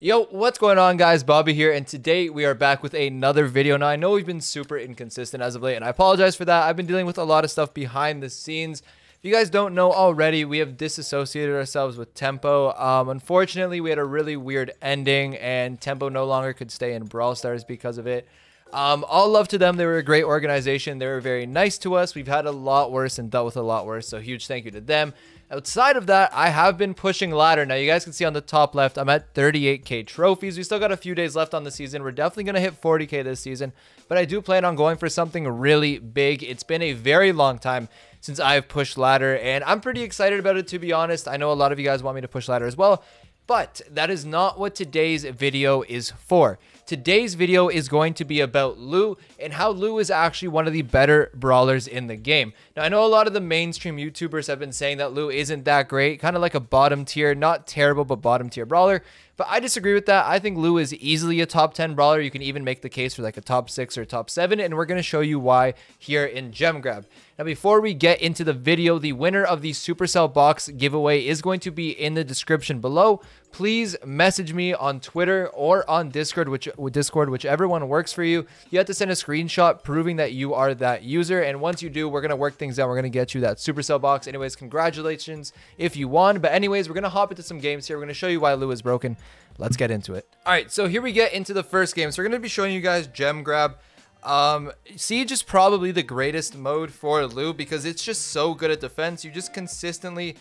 Yo, what's going on guys? Bobby here, and today we are back with another video. Now, I know we've been super inconsistent as of late, and I apologize for that. I've been dealing with a lot of stuff behind the scenes. If you guys don't know already, we have disassociated ourselves with Tempo. Um, unfortunately, we had a really weird ending, and Tempo no longer could stay in Brawl Stars because of it. Um, all love to them. They were a great organization. They were very nice to us. We've had a lot worse and dealt with a lot worse, so huge thank you to them. Outside of that, I have been pushing ladder. Now, you guys can see on the top left, I'm at 38k trophies. We still got a few days left on the season. We're definitely going to hit 40k this season, but I do plan on going for something really big. It's been a very long time since I've pushed ladder, and I'm pretty excited about it, to be honest. I know a lot of you guys want me to push ladder as well, but that is not what today's video is for. Today's video is going to be about Lou and how Lou is actually one of the better brawlers in the game. Now, I know a lot of the mainstream YouTubers have been saying that Lou isn't that great, kind of like a bottom tier, not terrible, but bottom tier brawler. But I disagree with that. I think Lou is easily a top 10 brawler. You can even make the case for like a top 6 or top 7, and we're going to show you why here in Gem Grab. Now, before we get into the video, the winner of the Supercell box giveaway is going to be in the description below. Please message me on Twitter or on Discord, which Discord, whichever one works for you. You have to send a screenshot proving that you are that user, and once you do, we're gonna work things out. We're gonna get you that Supercell box. Anyways, congratulations if you won. But anyways, we're gonna hop into some games here. We're gonna show you why Lou is broken. Let's get into it. All right, so here we get into the first game. So we're gonna be showing you guys Gem Grab. Um, Siege is probably the greatest mode for Lou because it's just so good at defense. You just consistently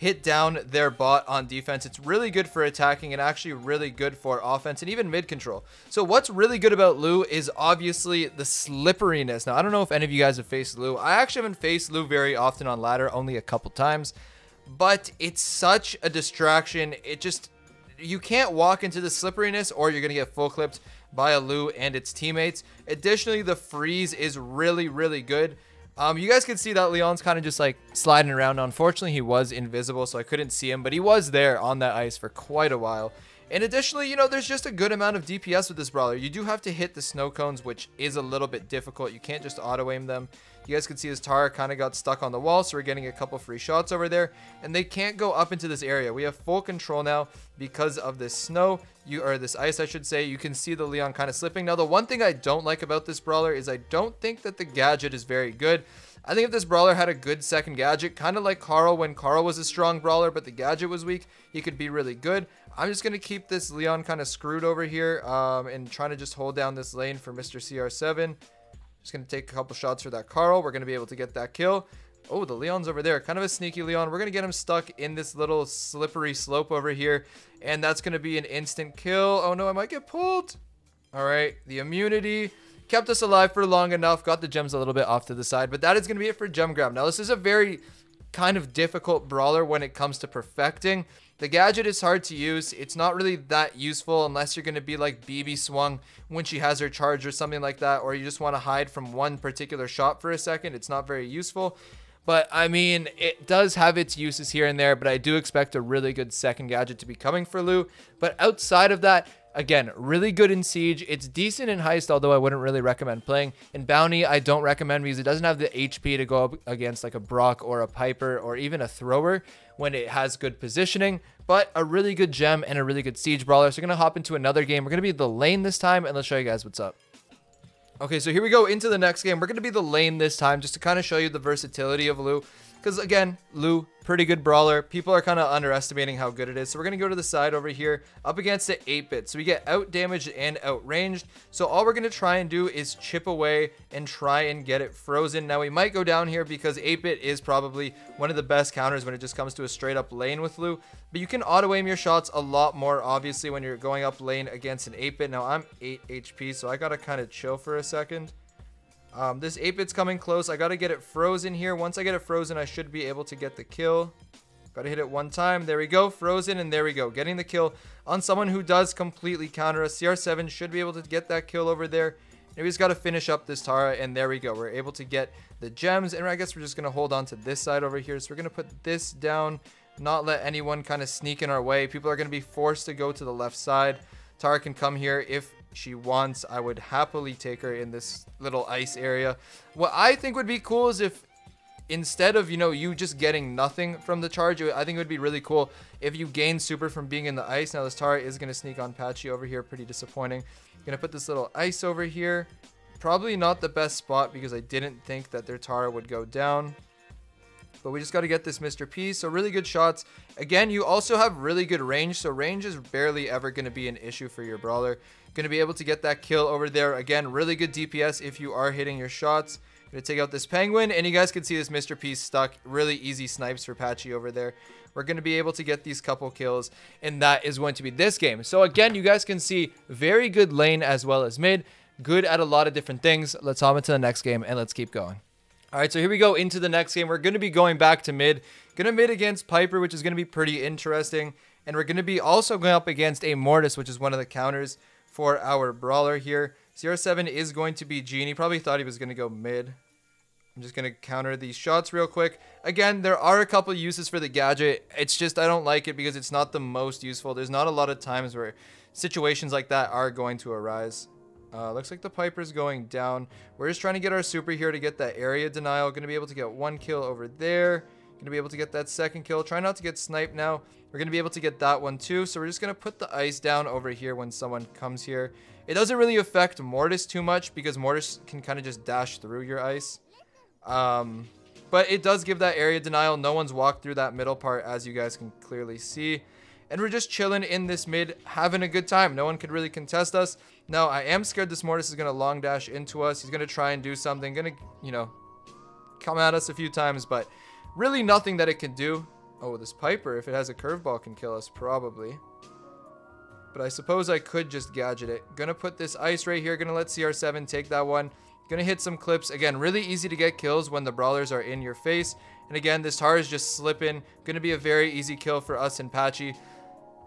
hit down their bot on defense. It's really good for attacking and actually really good for offense and even mid control. So what's really good about Lou is obviously the slipperiness. Now, I don't know if any of you guys have faced Lou. I actually haven't faced Lou very often on ladder, only a couple times. But it's such a distraction. It just, you can't walk into the slipperiness or you're going to get full clipped by a Lou and its teammates. Additionally, the freeze is really, really good. Um, you guys can see that Leon's kind of just like sliding around. Unfortunately, he was invisible, so I couldn't see him, but he was there on that ice for quite a while. And additionally, you know, there's just a good amount of DPS with this brawler. You do have to hit the snow cones, which is a little bit difficult. You can't just auto-aim them. You guys can see his Tara kind of got stuck on the wall, so we're getting a couple free shots over there. And they can't go up into this area. We have full control now because of this snow, you or this ice, I should say. You can see the Leon kind of slipping. Now, the one thing I don't like about this brawler is I don't think that the gadget is very good. I think if this brawler had a good second gadget, kind of like Carl when Carl was a strong brawler, but the gadget was weak, he could be really good. I'm just going to keep this Leon kind of screwed over here um, and trying to just hold down this lane for Mr. CR7. Just going to take a couple shots for that Carl. We're going to be able to get that kill. Oh, the Leon's over there. Kind of a sneaky Leon. We're going to get him stuck in this little slippery slope over here. And that's going to be an instant kill. Oh, no, I might get pulled. All right, the immunity kept us alive for long enough. Got the gems a little bit off to the side. But that is going to be it for Gem Grab. Now, this is a very kind of difficult brawler when it comes to perfecting. The gadget is hard to use. It's not really that useful unless you're going to be like Bibi Swung when she has her charge or something like that, or you just want to hide from one particular shot for a second. It's not very useful. But I mean, it does have its uses here and there, but I do expect a really good second gadget to be coming for Lou. But outside of that, Again, really good in Siege. It's decent in Heist, although I wouldn't really recommend playing. In Bounty, I don't recommend because it doesn't have the HP to go up against like a Brock or a Piper or even a Thrower when it has good positioning. But a really good gem and a really good Siege Brawler. So we're going to hop into another game. We're going to be the lane this time, and let's show you guys what's up. Okay, so here we go into the next game. We're going to be the lane this time just to kind of show you the versatility of Lou. Because again, Lou, pretty good brawler. People are kind of underestimating how good it is. So we're going to go to the side over here up against the 8-bit. So we get out damaged and outranged. So all we're going to try and do is chip away and try and get it frozen. Now we might go down here because 8-bit is probably one of the best counters when it just comes to a straight up lane with Lou. But you can auto aim your shots a lot more obviously when you're going up lane against an 8-bit. Now I'm 8 HP so I got to kind of chill for a second. Um, this 8-bit's coming close. I got to get it frozen here. Once I get it frozen, I should be able to get the kill. Got to hit it one time. There we go. Frozen, and there we go. Getting the kill on someone who does completely counter us. CR7 should be able to get that kill over there. And we just got to finish up this Tara, and there we go. We're able to get the gems, and I guess we're just going to hold on to this side over here. So we're going to put this down, not let anyone kind of sneak in our way. People are going to be forced to go to the left side. Tara can come here if she wants, I would happily take her in this little ice area. What I think would be cool is if instead of, you know, you just getting nothing from the charge, I think it would be really cool if you gain super from being in the ice. Now, this Tara is going to sneak on Patchy over here. Pretty disappointing. Going to put this little ice over here. Probably not the best spot because I didn't think that their Tara would go down. But we just got to get this Mr. P. So really good shots. Again, you also have really good range. So range is barely ever going to be an issue for your brawler. Going to be able to get that kill over there. Again, really good DPS if you are hitting your shots. To take out this penguin. And you guys can see this Mr. P stuck. Really easy snipes for Patchy over there. We're going to be able to get these couple kills. And that is going to be this game. So again, you guys can see very good lane as well as mid. Good at a lot of different things. Let's hop into the next game and let's keep going. All right, so here we go into the next game. We're going to be going back to mid. Going to mid against Piper, which is going to be pretty interesting. And we're going to be also going up against a Mortis, which is one of the counters for our brawler here. CR7 is going to be Gene. Probably thought he was going to go mid. I'm just going to counter these shots real quick. Again, there are a couple uses for the gadget. It's just I don't like it because it's not the most useful. There's not a lot of times where situations like that are going to arise. Uh, looks like the Piper's going down. We're just trying to get our super here to get that area denial. Going to be able to get one kill over there. Going to be able to get that second kill. Try not to get sniped now. We're going to be able to get that one too. So we're just going to put the ice down over here when someone comes here. It doesn't really affect Mortis too much because Mortis can kind of just dash through your ice. Um, but it does give that area denial. No one's walked through that middle part as you guys can clearly see. And we're just chilling in this mid, having a good time. No one could really contest us. Now, I am scared this Mortis is going to long dash into us. He's going to try and do something. Going to, you know, come at us a few times, but really nothing that it can do. Oh, this Piper, if it has a curveball, can kill us, probably. But I suppose I could just gadget it. Gonna put this ice right here. Gonna let CR7 take that one. Gonna hit some clips. Again, really easy to get kills when the brawlers are in your face. And again, this Tar is just slipping. Gonna be a very easy kill for us and Patchy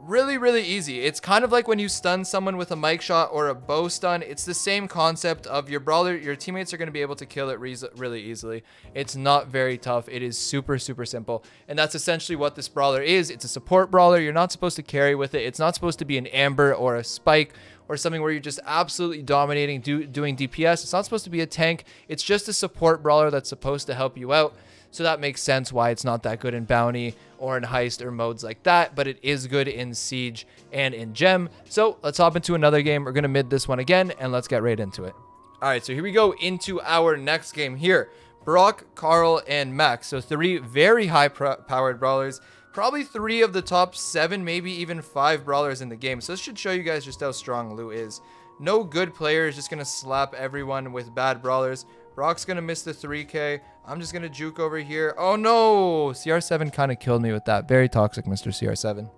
really, really easy. It's kind of like when you stun someone with a Mike shot or a Bo stun. It's the same concept of your brawler. Your teammates are going to be able to kill it re really easily. It's not very tough. It is super, super simple. And that's essentially what this brawler is. It's a support brawler. You're not supposed to carry with it. It's not supposed to be an amber or a spike or something where you're just absolutely dominating do, doing DPS. It's not supposed to be a tank. It's just a support brawler that's supposed to help you out. So that makes sense why it's not that good in Bounty or in Heist or modes like that, but it is good in Siege and in Gem. So let's hop into another game. We're going to mid this one again, and let's get right into it. All right, so here we go into our next game here. Brock, Carl, and Max. So three very high-powered brawlers. Probably three of the top seven, maybe even five brawlers in the game. So this should show you guys just how strong Lou is. No good player is just going to slap everyone with bad brawlers. Brock's going to miss the 3K. I'm just going to juke over here. Oh, no. CR7 kind of killed me with that. Very toxic, Mr. CR7.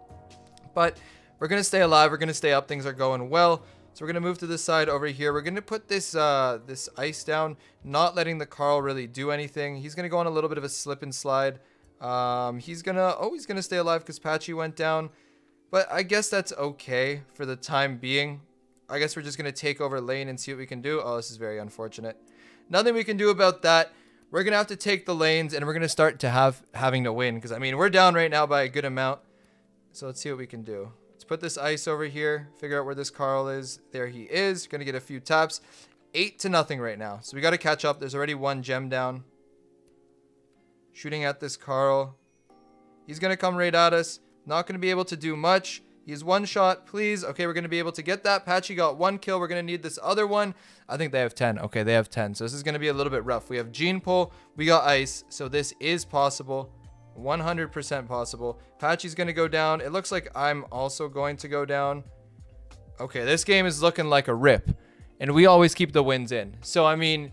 But we're going to stay alive. We're going to stay up. Things are going well. So we're going to move to this side over here. We're going to put this uh, this ice down, not letting the Carl really do anything. He's going to go on a little bit of a slip and slide. Um, he's going to, oh, he's going to stay alive because Patchy went down. But I guess that's okay for the time being. I guess we're just going to take over lane and see what we can do. Oh, this is very unfortunate. Nothing we can do about that. We're to have to take the lanes and we're to start to have having to win. Because, I mean, we're down right now by a good amount. So let's see what we can do. Let's put this ice over here. Figure out where this Carl is. There he is. To get a few taps. Eight to nothing right now. So we got to catch up. There's already one gem down. Shooting at this Carl. He's to come right at us. Not to be able to do much. He's one shot, please. Okay, we're going to be able to get that. Patchy got one kill. We're going to need this other one. I think they have 10. Okay, they have 10. So this is going to be a little bit rough. We have Gene Pull. We got Ice. So this is possible. 100% possible. Patchy's going to go down. It looks like I'm also going to go down. Okay, this game is looking like a rip. And we always keep the wins in. So, I mean,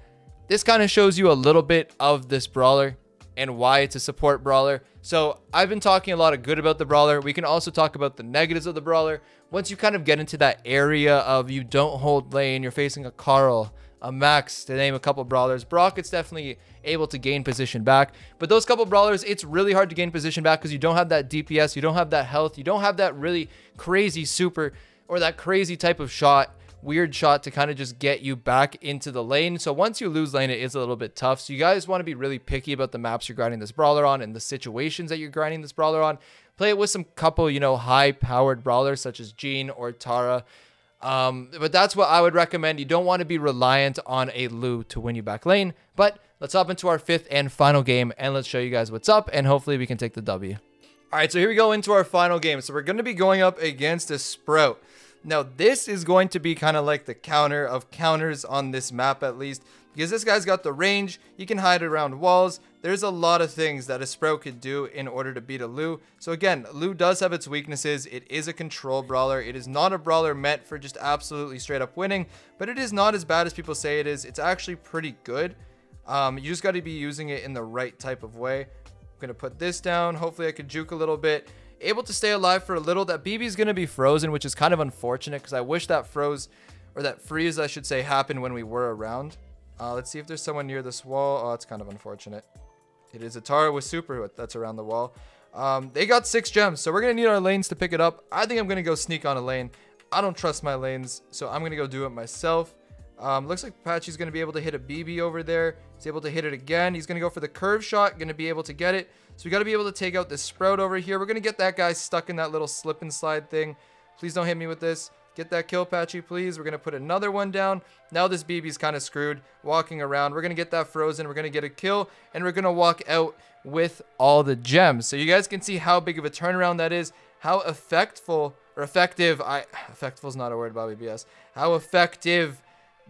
this kind of shows you a little bit of this brawler and why it's a support brawler. So I've been talking a lot of good about the brawler. We can also talk about the negatives of the brawler. Once you kind of get into that area of you don't hold lane, you're facing a Carl, a Max, to name a couple brawlers. Brock, it's definitely able to gain position back. But those couple brawlers, it's really hard to gain position back because you don't have that DPS, you don't have that health, you don't have that really crazy super or that crazy type of shot weird shot to kind of just get you back into the lane. So once you lose lane, it is a little bit tough. So you guys want to be really picky about the maps you're grinding this brawler on and the situations that you're grinding this brawler on. Play it with some couple, you know, high powered brawlers such as Gene or Tara. Um, but that's what I would recommend. You don't want to be reliant on a Lou to win you back lane. But let's hop into our fifth and final game and let's show you guys what's up and hopefully we can take the W. All right, so here we go into our final game. So we're going to be going up against a Sprout. Now, this is going to be kind of like the counter of counters on this map at least because this guy's got the range, he can hide around walls. There's a lot of things that a Sprout could do in order to beat a Lou. So again, Lou does have its weaknesses. It is a control brawler. It is not a brawler meant for just absolutely straight up winning, but it is not as bad as people say it is. It's actually pretty good. Um, you just got to be using it in the right type of way. I'm going to put this down. Hopefully I could juke a little bit. Able to stay alive for a little. That Bibi is going to be frozen, which is kind of unfortunate because I wish that froze, or that freeze, I should say, happened when we were around. Uh, let's see if there's someone near this wall. Oh, it's kind of unfortunate. It is a Tara with super that's around the wall. Um, they got six gems, so we're going to need our lanes to pick it up. I think I'm going to go sneak on a lane. I don't trust my lanes, so I'm going to go do it myself. Um, looks like Apache's going to be able to hit a Bibi over there. He's able to hit it again. He's going to go for the curve shot, going to be able to get it. So we got to be able to take out this Sprout over here. We're going to get that guy stuck in that little slip and slide thing. Please don't hit me with this. Get that kill, Patchy, please. We're going to put another one down. Now this Bibi's kind of screwed, walking around. We're going to get that frozen. We're going to get a kill, and we're going to walk out with all the gems. So you guys can see how big of a turnaround that is, how effectful, or effective, I, effectful is not a word, Bobby BS, how effective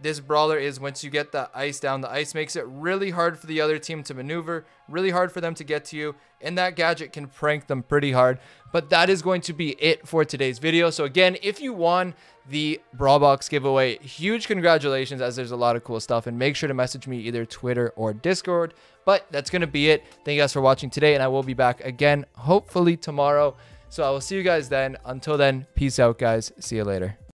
this brawler is once you get the ice down. The ice makes it really hard for the other team to maneuver, really hard for them to get to you, and that gadget can prank them pretty hard. But that is going to be it for today's video. So again, if you won the Brawl Box giveaway, huge congratulations as there's a lot of cool stuff. And make sure to message me either Twitter or Discord. But that's going to be it. Thank you guys for watching today, and I will be back again, hopefully tomorrow. So I will see you guys then. Until then, peace out, guys. See you later.